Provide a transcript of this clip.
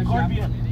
Corbian.